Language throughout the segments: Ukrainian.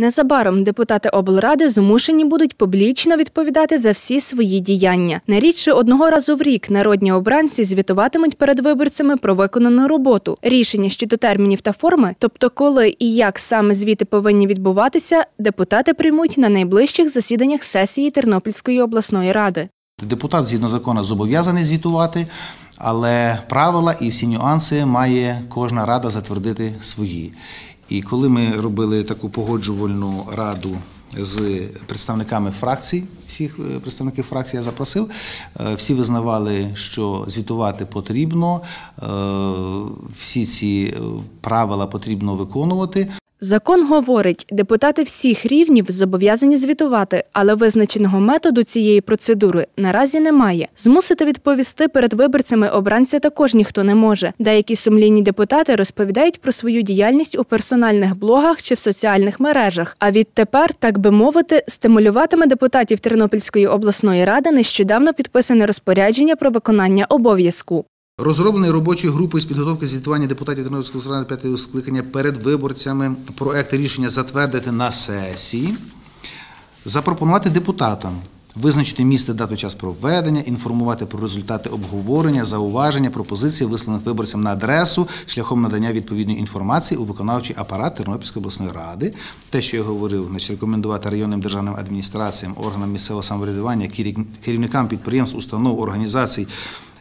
Незабаром депутати облради змушені будуть публічно відповідати за всі свої діяння. Не рідше одного разу в рік народні обранці звітуватимуть перед виборцями про виконану роботу. Рішення щодо термінів та форми, тобто коли і як саме звіти повинні відбуватися, депутати приймуть на найближчих засіданнях сесії Тернопільської обласної ради. Депутат згідно закону зобов'язаний звітувати, але правила і всі нюанси має кожна рада затвердити свої. І коли ми робили таку погоджувальну раду з представниками фракцій, всіх е, представників фракцій я запросив, е, всі визнавали, що звітувати потрібно, е, всі ці правила потрібно виконувати. Закон говорить, депутати всіх рівнів зобов'язані звітувати, але визначеного методу цієї процедури наразі немає. Змусити відповісти перед виборцями обранця також ніхто не може. Деякі сумлінні депутати розповідають про свою діяльність у персональних блогах чи в соціальних мережах. А відтепер, так би мовити, стимулюватиме депутатів Тернопільської обласної ради нещодавно підписане розпорядження про виконання обов'язку. Розроблений робочою групою з підготовки звітування депутатів Тернопільської ради п'ятого скликання перед виборцями проект рішення затвердити на сесії, запропонувати депутатам визначити місце, дату, час проведення, інформувати про результати обговорення, зауваження, пропозиції, висланих виборцям на адресу шляхом надання відповідної інформації у виконавчий апарат Тернопільської обласної ради. Те, що я говорив, значить, рекомендувати районним державним адміністраціям, органам місцевого самоврядування, керівникам підприємств, установ, організацій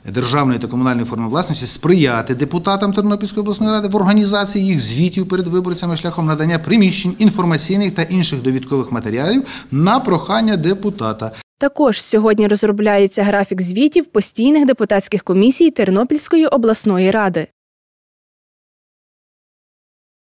державної та комунальної форми власності сприяти депутатам Тернопільської обласної ради в організації їх звітів перед виборцями шляхом надання приміщень, інформаційних та інших довідкових матеріалів на прохання депутата. Також сьогодні розробляється графік звітів постійних депутатських комісій Тернопільської обласної ради.